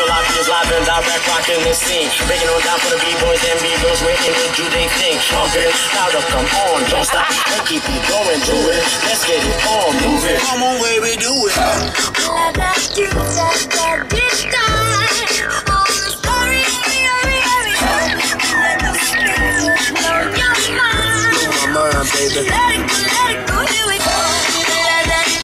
Real obvious, live and direct, rocking the scene. Breaking on down for the B-boys and B-girls, waiting to do they thing. Pumping, louder, come on, don't stop. And keep it going, do it. Let's get it on, move it. Come on, way we do it. I got you. Let it go, let it go, you